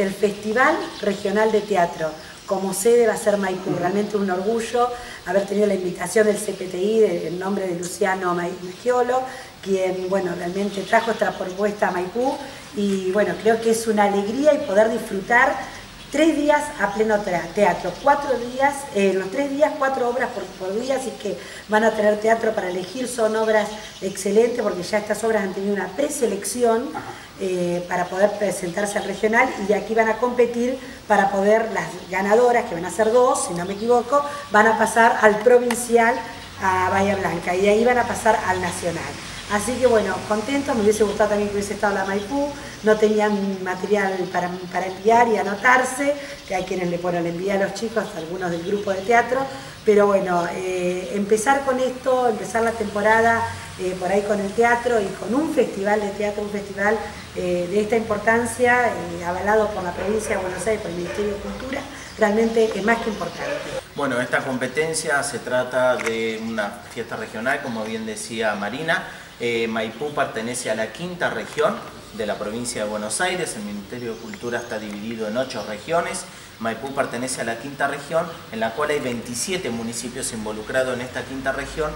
es el Festival Regional de Teatro. Como sede va a ser Maipú, realmente un orgullo haber tenido la invitación del CPTI en nombre de Luciano Maggiolo, quien bueno, realmente trajo esta propuesta a Maipú. Y bueno, creo que es una alegría y poder disfrutar tres días a pleno teatro, cuatro días, eh, los tres días cuatro obras por, día, así que van a tener teatro para elegir, son obras excelentes porque ya estas obras han tenido una preselección eh, para poder presentarse al regional y de aquí van a competir para poder, las ganadoras, que van a ser dos, si no me equivoco, van a pasar al provincial a Bahía Blanca y de ahí van a pasar al nacional. Así que bueno, contento, me hubiese gustado también que hubiese estado la Maipú, no tenían material para, enviar y anotarse, que hay quienes le ponen enviar a los chicos, algunos del grupo de teatro, pero bueno, eh, empezar con esto, empezar la temporada eh, por ahí con el teatro y con un festival de teatro, un festival eh, de esta importancia, avalado por la provincia de Buenos Aires, por el Ministerio de Cultura, realmente es más que importante. Bueno, esta competencia se trata de una fiesta regional, como bien decía Marina, eh, Maipú pertenece a la quinta región de la provincia de Buenos Aires, el Ministerio de Cultura está dividido en ocho regiones, Maipú pertenece a la quinta región, en la cual hay 27 municipios involucrados en esta quinta región,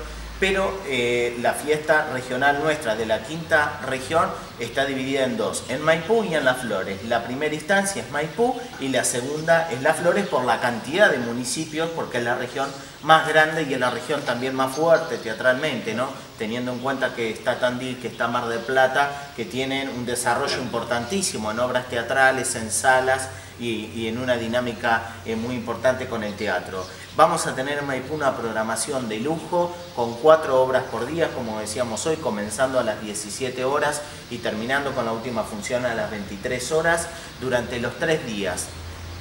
pero eh, la fiesta regional nuestra de la quinta región está dividida en dos, en Maipú y en Las Flores. La primera instancia es Maipú y la segunda es Las Flores por la cantidad de municipios, porque es la región más grande y es la región también más fuerte teatralmente, ¿no? teniendo en cuenta que está Tandil, que está Mar del Plata, que tienen un desarrollo importantísimo en obras teatrales, en salas, y, en una dinámica eh, muy importante con el teatro. Vamos a tener en Maipú una programación de lujo con cuatro obras por día, como decíamos hoy, comenzando a las 17 horas y terminando con la última función a las 23 horas durante los tres días.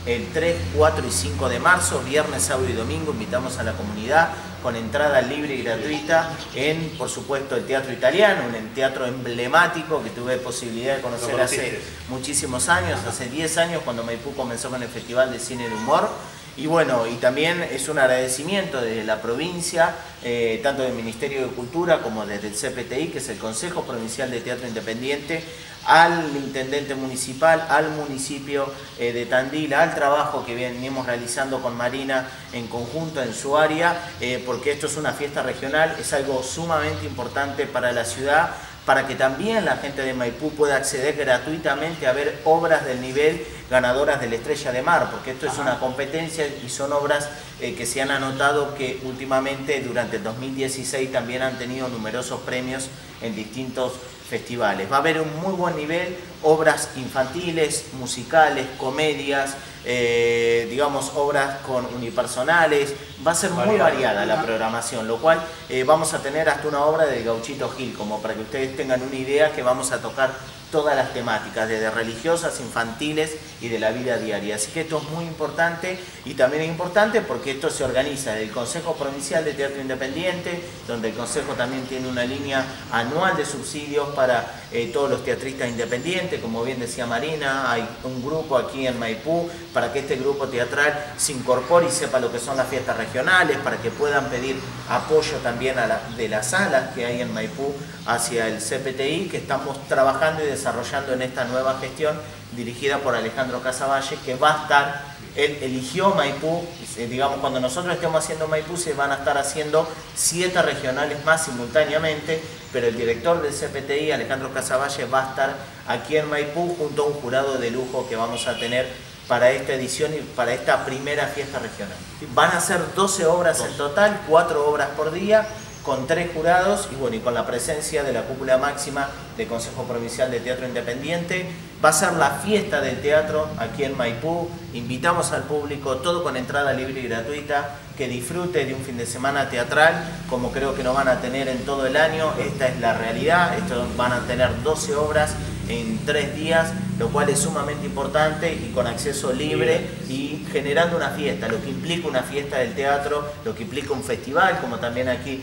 El 3, 4 y 5 de marzo, viernes, sábado y domingo, invitamos a la comunidad con entrada libre y gratuita en, por supuesto, el Teatro Italiano, un teatro emblemático que tuve posibilidad de conocer hace muchísimos años, hace 10 años cuando Maipú comenzó con el Festival de Cine de Humor. Y bueno, y también es un agradecimiento desde la provincia, eh, tanto del Ministerio de Cultura como desde el CPTI, que es el Consejo Provincial de Teatro Independiente, al intendente municipal, al municipio eh, de Tandil, al trabajo que venimos realizando con Marina en conjunto en su área, eh, porque esto es una fiesta regional, es algo sumamente importante para la ciudad, para que también la gente de Maipú pueda acceder gratuitamente a ver obras del nivel ganadoras de la Estrella de Mar, porque esto es una competencia y son obras eh, que se han anotado que últimamente durante el 2016 también han tenido numerosos premios en distintos festivales. Va a haber un muy buen nivel, obras infantiles, musicales, comedias, eh, digamos obras con unipersonales, va a ser muy variada la programación, lo cual eh, vamos a tener hasta una obra de Gauchito Gil, como para que ustedes tengan una idea que vamos a tocar todas las temáticas, desde religiosas, infantiles y de la vida diaria. Así que esto es muy importante y también es importante porque esto se organiza del Consejo Provincial de Teatro Independiente, donde el Consejo también tiene una línea anual de subsidios para eh, todos los teatristas independientes, como bien decía Marina, hay un grupo aquí en Maipú para que este grupo teatral se incorpore y sepa lo que son las fiestas regionales, para que puedan pedir apoyo también de las salas que hay en Maipú hacia el CPTI, que estamos trabajando y desarrollando en esta nueva gestión dirigida por Alejandro Casavalle, que va a estar, él eligió Maipú, eh, digamos, cuando nosotros estemos haciendo Maipú se van a estar haciendo siete regionales más simultáneamente, pero el director del CPTI, Alejandro Casavalle, va a estar aquí en Maipú junto a un jurado de lujo que vamos a tener para esta edición y para esta primera fiesta regional. Van a ser 12 obras en total, 4 obras por día, con tres jurados y bueno, y con la presencia de la cúpula máxima del Consejo Provincial de Teatro Independiente. Va a ser la fiesta del teatro aquí en Maipú. Invitamos al público, todo con entrada libre y gratuita, que disfrute de un fin de semana teatral, como creo que no van a tener en todo el año. Esta es la realidad, Esto van a tener 12 obras en tres días, lo cual es sumamente importante y con acceso libre y generando una fiesta, lo que implica una fiesta del teatro, lo que implica un festival, como también aquí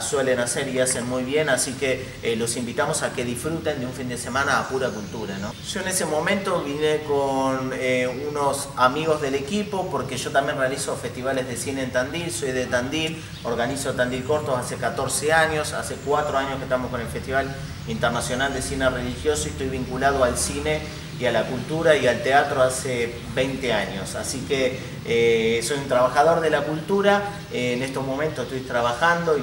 suelen hacer y hacen muy bien, así que eh, los invitamos a que disfruten de un fin de semana a pura cultura. ¿no? Yo en ese momento vine con eh, unos amigos del equipo, porque yo también realizo festivales de cine en Tandil, soy de Tandil, organizo Tandil Cortos hace 14 años, hace 4 años que estamos con el Festival Internacional de Cine Religioso y estoy vinculado al cine y a la cultura y al teatro hace 20 años. Así que eh, soy un trabajador de la cultura, en estos momentos estoy trabajando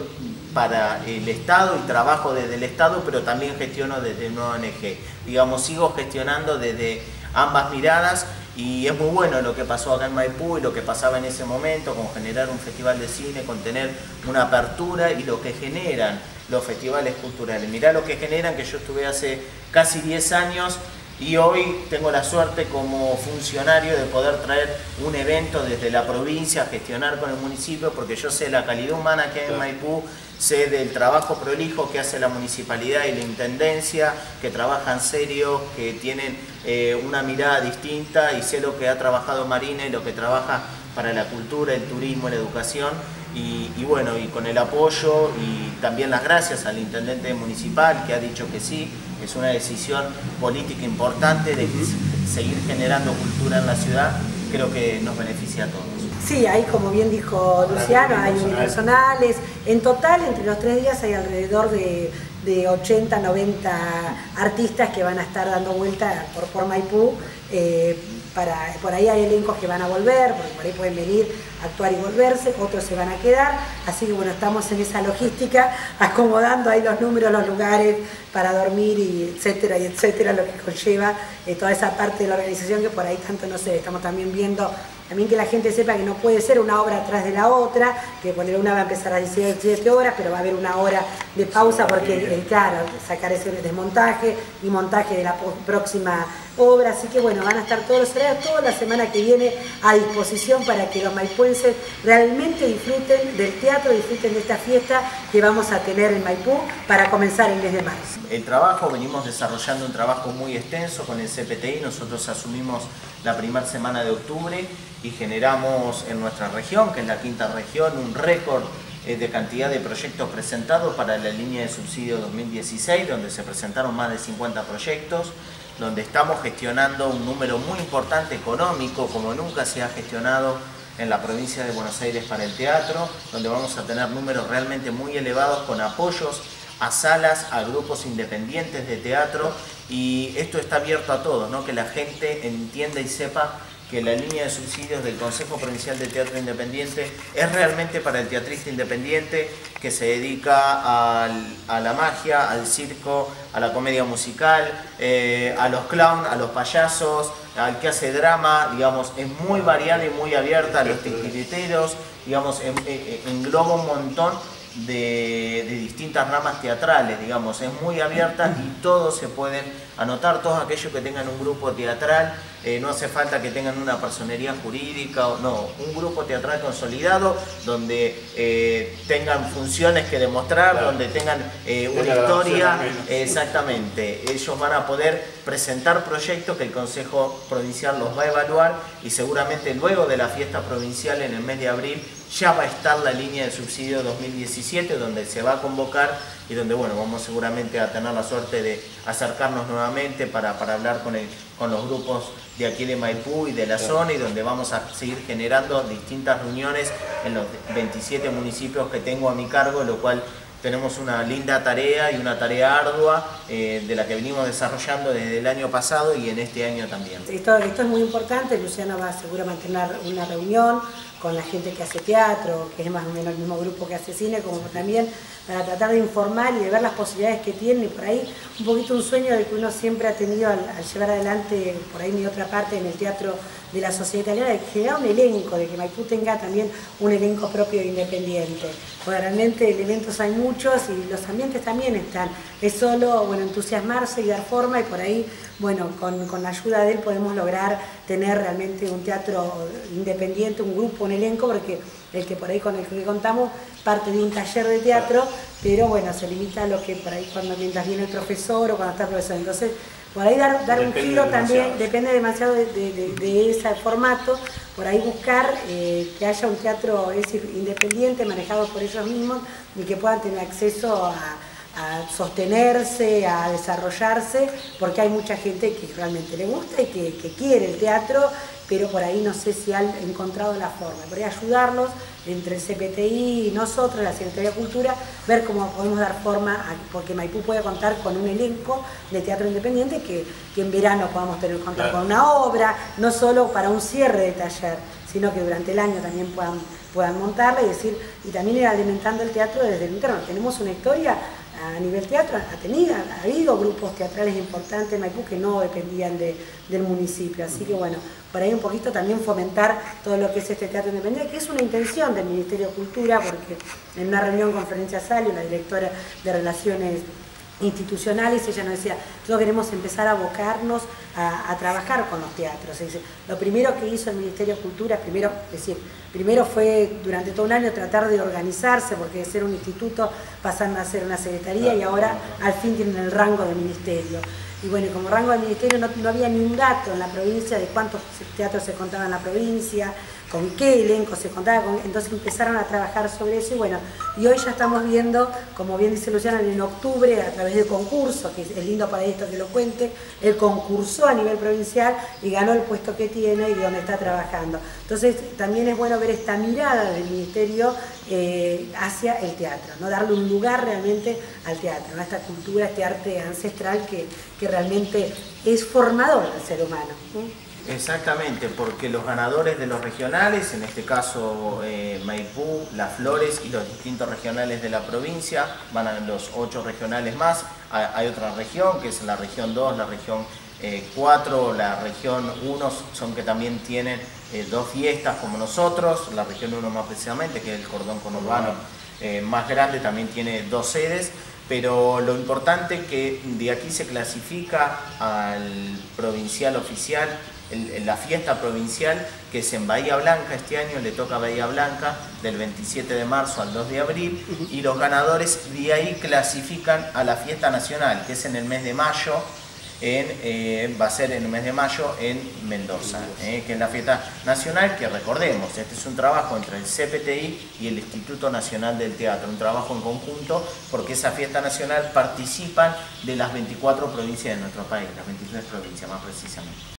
para el Estado y trabajo desde el Estado, pero también gestiono desde una ONG. Digamos, sigo gestionando desde ambas miradas y es muy bueno lo que pasó acá en Maipú y lo que pasaba en ese momento con generar un festival de cine, con tener una apertura y lo que generan los festivales culturales. Mirá lo que generan, que yo estuve hace casi 10 años y hoy tengo la suerte como funcionario de poder traer un evento desde la provincia, gestionar con el municipio, porque yo sé la calidad humana que hay en Maipú, sé del trabajo prolijo que hace la municipalidad y la intendencia, que trabajan serio, que tienen eh, una mirada distinta y sé lo que ha trabajado Marina y lo que trabaja para la cultura, el turismo, la educación. Y, bueno, y con el apoyo y también las gracias al intendente municipal que ha dicho que sí, es una decisión política importante de seguir generando cultura en la ciudad, creo que nos beneficia a todos. Sí, hay como bien dijo Luciano, hay unipersonales. En total, entre los tres días hay alrededor de, 80, 90 artistas que van a estar dando vuelta por, por Maipú. Eh, por ahí hay elencos que van a volver, porque por ahí pueden venir, actuar y volverse, otros se van a quedar, así que bueno, estamos en esa logística, acomodando ahí los números, los lugares para dormir y etcétera y etcétera, lo que conlleva eh, toda esa parte de la organización que por ahí tanto no sé, estamos también viendo también que la gente sepa que no puede ser una obra atrás de la otra, que poner una va a empezar a 17 horas, pero va a haber una hora de pausa porque, eh, claro, sacar ese desmontaje y montaje de la próxima obra. Así que bueno, van a estar todos los horarios, toda la semana que viene a disposición para que los maipuenses realmente disfruten del teatro, disfruten de esta fiesta que vamos a tener en Maipú para comenzar el mes de marzo. El trabajo, venimos desarrollando un trabajo muy extenso con el CPTI, nosotros asumimos la primera semana de octubre y generamos en nuestra región, que es la quinta región, un récord eh, de cantidad de proyectos presentados para la línea de subsidio 2016, donde se presentaron más de 50 proyectos, donde estamos gestionando un número muy importante económico, como nunca se ha gestionado en la provincia de Buenos Aires para el teatro, donde vamos a tener números realmente muy elevados con apoyos a salas, a grupos independientes de teatro y esto está abierto a todos, ¿no? que la gente entienda y sepa que la línea de subsidios del Consejo Provincial de Teatro Independiente es realmente para el teatrista independiente que se dedica a la magia, al circo, a la comedia musical, eh, a los clowns, a los payasos, al que hace drama, digamos, es muy variada y muy abierta, a los titiriteros, digamos, engloba un montón de, distintas ramas teatrales, digamos, es muy abierta y todos se pueden anotar, todos aquellos que tengan un grupo teatral, eh, no hace falta que tengan una personería jurídica, o no, un grupo teatral consolidado donde eh, tengan funciones que demostrar, donde tengan eh, una historia, exactamente, ellos van a poder presentar proyectos que el Consejo Provincial los va a evaluar y seguramente luego de la fiesta provincial en el mes de abril ya va a estar la línea de subsidio 2017 donde se va a convocar y donde bueno, vamos seguramente a tener la suerte de acercarnos nuevamente para, hablar con, el, con los grupos de aquí de Maipú y de la zona y donde vamos a seguir generando distintas reuniones en los 27 municipios que tengo a mi cargo, lo cual tenemos una linda tarea y una tarea ardua eh, de la que venimos desarrollando desde el año pasado y en este año también. Esto, esto es muy importante, Luciana va a seguramente tener una reunión con la gente que hace teatro, que es más o menos el mismo grupo que hace cine, como también para tratar de informar y de ver las posibilidades que tiene, y por ahí un poquito un sueño de que uno siempre ha tenido al, llevar adelante, por ahí mi otra parte en el teatro de la sociedad italiana, de generar un elenco, de que Maipú tenga también un elenco propio e independiente. Porque realmente elementos hay muchos y los ambientes también están. Es solo bueno, entusiasmarse y dar forma y por ahí, bueno, con, con la ayuda de él podemos lograr tener realmente un teatro independiente, un grupo, un elenco, porque el que por ahí con el que contamos parte de un taller de teatro, pero bueno, se limita a lo que por ahí cuando mientras viene el profesor o cuando está el profesor. Entonces, por ahí dar, dar un giro también, depende demasiado de, ese formato, por ahí buscar eh, que haya un teatro es independiente, manejado por ellos mismos y que puedan tener acceso a sostenerse, a desarrollarse, porque hay mucha gente que realmente le gusta y que, que quiere el teatro pero por ahí no sé si han encontrado la forma. Podría ayudarlos entre el CPTI y nosotros, la Secretaría de Cultura, ver cómo podemos dar forma, porque Maipú puede contar con un elenco de teatro independiente que, en verano podamos tener contar con una obra, no solo para un cierre de taller, sino que durante el año también puedan, puedan montarla y decir, y también ir alimentando el teatro desde el interno. Tenemos una historia a nivel teatro, ha, tenido, ha habido grupos teatrales importantes en Maipú que no dependían del municipio, así que bueno, por ahí un poquito también fomentar todo lo que es este teatro independiente, que es una intención del Ministerio de Cultura, porque en una reunión con Florencia Salio, la directora de Relaciones institucionales, ella nos decía, nosotros queremos empezar a abocarnos a, trabajar con los teatros. lo primero que hizo el Ministerio de Cultura, primero, es decir, primero fue durante todo un año tratar de organizarse, porque de ser un instituto pasaron a ser una secretaría y ahora al fin tienen el rango de ministerio. Y bueno, como rango de ministerio no, no había ni un dato en la provincia de cuántos teatros se contaban en la provincia, con qué elenco se contaba, con, entonces empezaron a trabajar sobre eso y bueno, y hoy ya estamos viendo, como bien dice Luciana, en octubre a través del concurso, que es lindo para esto que lo cuente, él concursó a nivel provincial y ganó el puesto que tiene y donde está trabajando. Entonces también es bueno ver esta mirada del Ministerio eh, hacia el teatro, ¿no? darle un lugar realmente al teatro, a esta cultura, este arte ancestral que, que realmente es formador del ser humano. Exactamente, porque los ganadores de los regionales, en este caso eh, Maipú, Las Flores y los distintos regionales de la provincia, van a los ocho regionales más. Hay otra región, que es la región 2, la región 4, eh, la región 1, son que también tienen eh, dos fiestas como nosotros, la región 1 más precisamente, que es el cordón conurbano más grande, también tiene dos sedes pero lo importante es que de aquí se clasifica al provincial oficial en la fiesta provincial que es en Bahía Blanca, este año le toca Bahía Blanca del 27 de marzo al 2 de abril y los ganadores de ahí clasifican a la fiesta nacional que es en el mes de mayo, en, eh, va a ser en el mes de mayo en Mendoza, eh, que es la fiesta nacional que recordemos, este es un trabajo entre el CPTI y el Instituto Nacional del Teatro, un trabajo en conjunto porque esa fiesta nacional participan de las 24 provincias de nuestro país, las 23 provincias más precisamente.